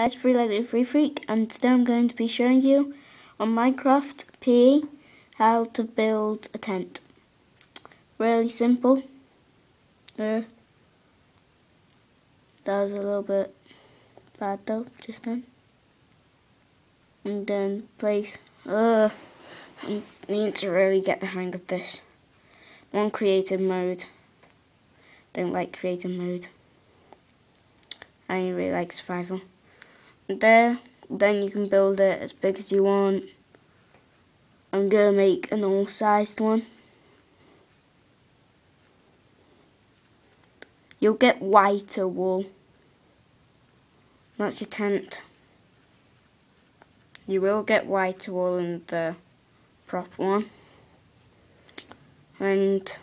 Guys, Free Lego Free Freak, and today I'm going to be showing you on Minecraft PE how to build a tent. Really simple. Uh, that was a little bit bad though, just then. And then place. Uh, I need to really get the hang of this. One creative mode. Don't like creative mode. I really like survival there then you can build it as big as you want. I'm gonna make a normal sized one. You'll get whiter wool. That's your tent. You will get whiter wool in the prop one. And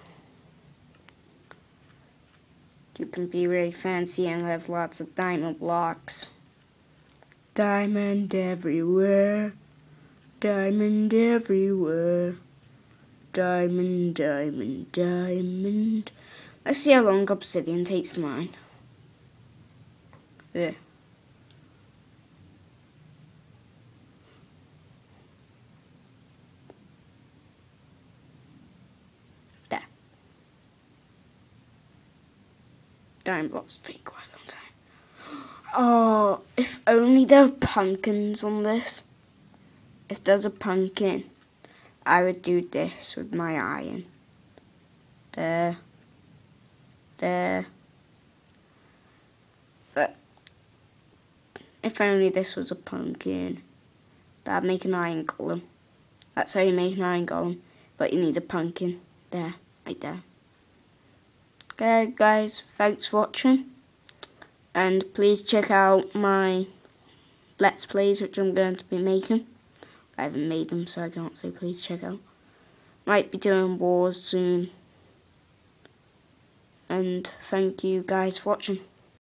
you can be really fancy and have lots of diamond blocks Diamond everywhere, diamond everywhere, diamond, diamond, diamond. Let's see how long obsidian takes to mine. Yeah. There. Diamond blocks take time. Oh, if only there were pumpkins on this. If there's a pumpkin, I would do this with my iron. There. There. But if only this was a pumpkin, that'd make an iron golem. That's how you make an iron golem. But you need a pumpkin. There, right there. Okay, guys, thanks for watching and please check out my let's plays which I'm going to be making. I haven't made them so I can't say please check out. Might be doing wars soon. And thank you guys for watching